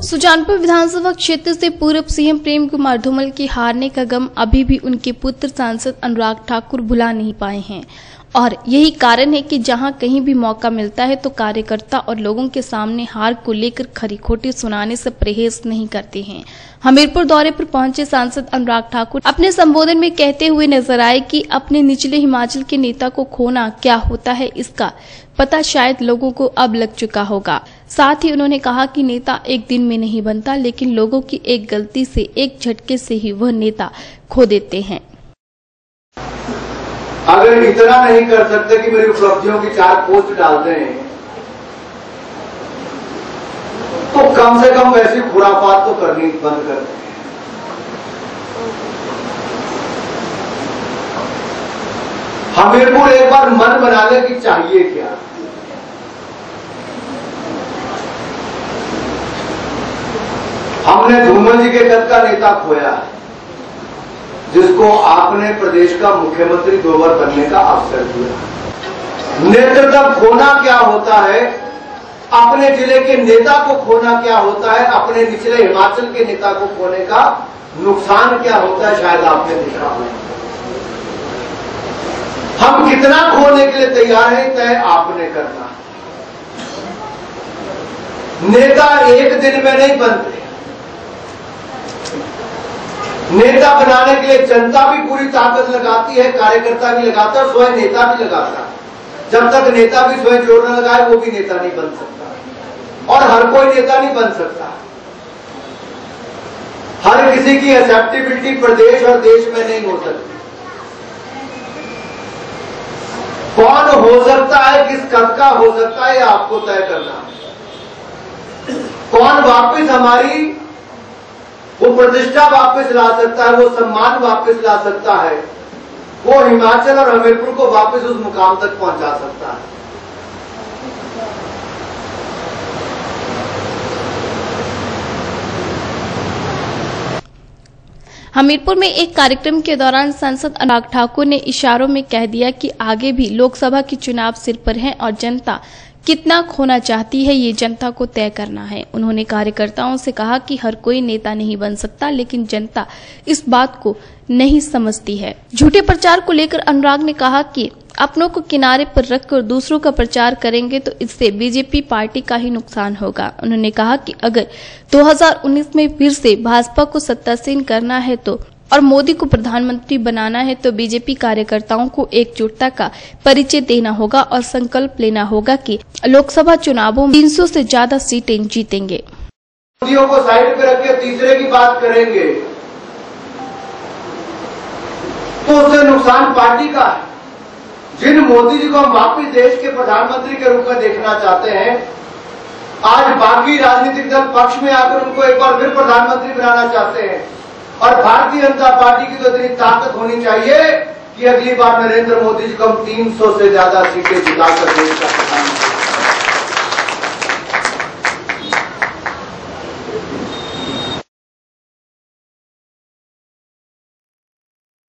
सुजानपुर विधानसभा क्षेत्र से पूर्व सीएम प्रेम कुमार धूमल के हारने का गम अभी भी उनके पुत्र सांसद अनुराग ठाकुर भुला नहीं पाए हैं। और यही कारण है कि जहाँ कहीं भी मौका मिलता है तो कार्यकर्ता और लोगों के सामने हार को लेकर खरी खोटी सुनाने से परहेज नहीं करते हैं। हमीरपुर दौरे पर पहुँचे सांसद अनुराग ठाकुर अपने संबोधन में कहते हुए नज़र आए कि अपने निचले हिमाचल के नेता को खोना क्या होता है इसका पता शायद लोगों को अब लग चुका होगा। साथ ही उन्होंने कहा कि नेता एक दिन में नहीं बनता, लेकिन लोगों की एक गलती से, एक झटके से ही वह नेता खो देते हैं। अगर इतना नहीं कर सकते कि मेरी उपलब्धियों की चार पोस्ट डालते हैं तो कम से कम वैसी खुराफात तो करनी बंद कर दें। हमीरपुर एक बार मन बना ले कि चाहिए क्या। हमने धूमल जी के कद का नेता खोया। है जिसको आपने प्रदेश का मुख्यमंत्री दो बार बनने का अवसर दिया। नेतृत्व खोना क्या होता है? अपने ज़िले के नेता को खोना क्या होता है? अपने निचले हिमाचल के नेता को खोने का नुकसान क्या होता है? शायद आपने देखा हो हम कितना खोने के लिए तैयार हैं? तय आपने करना। नेता एक दिन में नहीं बनते। नेता बनाने के लिए जनता भी पूरी ताकत लगाती है, कार्यकर्ता भी लगाता है, स्वयं नेता भी लगाता है। जब तक नेता भी स्वयं ज़ोर न लगाए, वो भी नेता नहीं बन सकता। और हर कोई नेता नहीं बन सकता। हर किसी की एक्सेप्टेबिलिटी प्रदेश और देश में नहीं हो सकती। कौन हो सकता है, किस कद का हो सकता है आपको तय करना कौन वापस हमारी वो प्रतिष्ठा वापस ला सकता है, वो सम्मान वापस ला सकता है। वो हिमाचल और हमीरपुर को वापस उस मुकाम तक पहुँचा सकता है। हमीरपुर में एक कार्यक्रम के दौरान सांसद अनुराग ठाकुर ने इशारों में कह दिया कि आगे भी लोकसभा के चुनाव सिर पर हैं और जनता कितना खोना चाहती है ये जनता को तय करना है। उन्होंने कार्यकर्ताओं से कहा कि हर कोई नेता नहीं बन सकता, लेकिन जनता इस बात को नहीं समझती है। झूठे प्रचार को लेकर अनुराग ने कहा कि अपनों को किनारे पर रखकर दूसरों का प्रचार करेंगे तो इससे बीजेपी पार्टी का ही नुकसान होगा। उन्होंने कहा कि अगर 2019 में फिर से भाजपा को सत्तासीन करना है तो और मोदी को प्रधानमंत्री बनाना है तो बीजेपी कार्यकर्ताओं को एकजुटता का परिचय देना होगा और संकल्प लेना होगा कि लोकसभा चुनावों में 300 से ज़्यादा सीटें जीतेंगे। मोदियों को साइड पे रख के तीसरे की बात करेंगे तो उससे नुकसान पार्टी का जिन मोदी जी को हम वापिस देश के प्रधानमंत्री के रूप में देखना चाहते हैं, आज बाकी राजनीतिक दल पक्ष में आकर उनको एक बार फिर प्रधानमंत्री बनाना चाहते हैं। और भारतीय जनता पार्टी की तो इतनी ताकत होनी चाहिए कि अगली बार नरेंद्र मोदी जी को हम 300 से ज़्यादा सीटें जिताकर देश का